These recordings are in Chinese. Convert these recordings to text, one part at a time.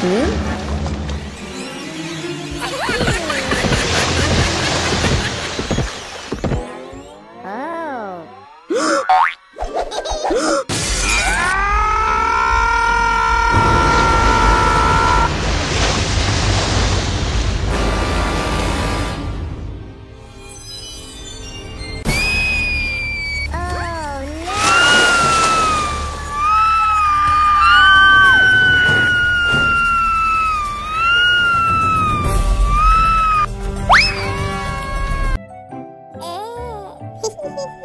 嗯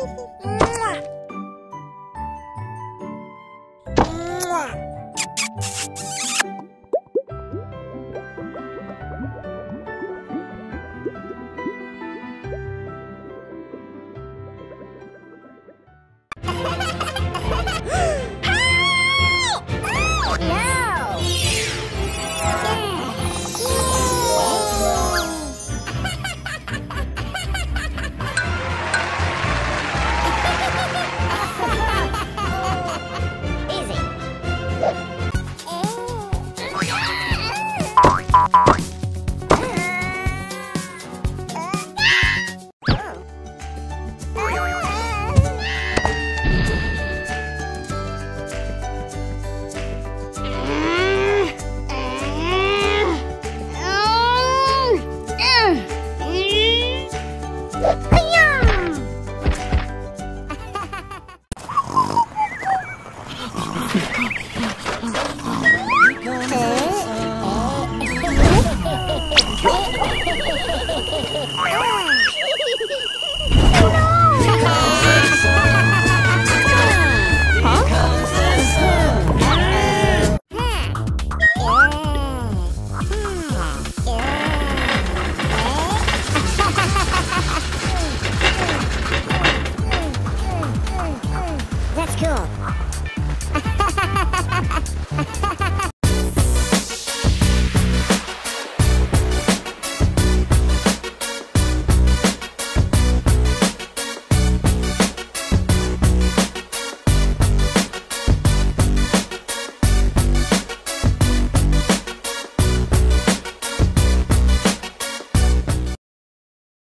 Mm-hmm. 热闹